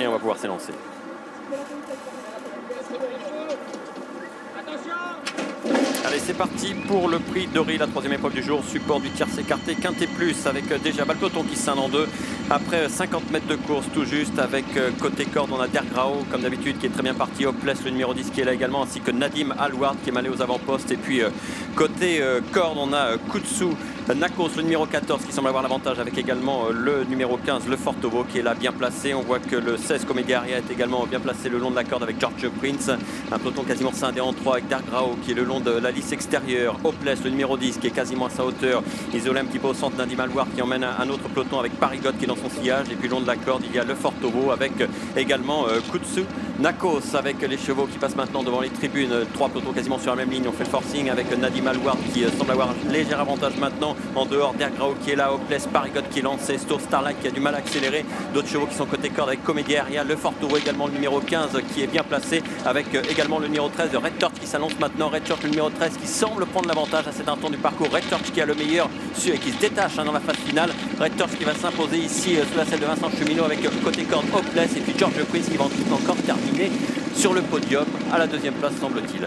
et on va pouvoir s'élancer. Allez, c'est parti pour le prix riz, la troisième épreuve du jour, support du tierce écarté, quinté plus, avec euh, déjà Balpeloton qui scinde en deux. Après 50 euh, mètres de course tout juste, avec euh, côté corde, on a Der Grau, comme d'habitude, qui est très bien parti. Hopeless, le numéro 10 qui est là également, ainsi que Nadim Alward qui est malé aux avant-postes. Et puis côté corde, on a Kutsu Nakos, le numéro 14, qui semble avoir l'avantage, avec également le numéro 15, le Fortovo, qui est là bien placé. On voit que le 16, Comédiaria, est également bien placé le long de la corde avec George Prince. Un peloton quasiment scindé en 3 avec Grau, qui est le long de la lisse extérieure. Hopeless, le numéro 10, qui est quasiment à sa hauteur. Isolé un petit peu au centre Nadim Alward, qui emmène un autre peloton avec Parigot, qui est dans son sillage. Et puis le long de la corde, il y a le Fortovo, avec également Kutsu Nakos, avec les chevaux qui passent maintenant devant les tribunes. Trois pelotons quasiment sur la même ligne. On fait le forcing avec Nadim Alward, qui semble avoir un léger avantage maintenant. En dehors d'Ergrao qui est là, Hopeless, Parigot qui est lancé, Stour Starlight qui a du mal à accélérer, d'autres chevaux qui sont côté corde avec Comédia Aria, le Fortouro également le numéro 15 qui est bien placé avec euh, également le numéro 13 de Red Torch qui s'annonce maintenant, Red Torch le numéro 13 qui semble prendre l'avantage à cet instant du parcours, Red Torch qui a le meilleur et qui se détache hein, dans la phase finale, Red Torch qui va s'imposer ici euh, sous la selle de Vincent Cheminot avec euh, côté corde Hopeless. Et puis George Quiz qui va ensuite encore terminer sur le podium à la deuxième place semble-t-il.